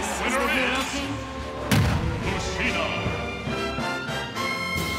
The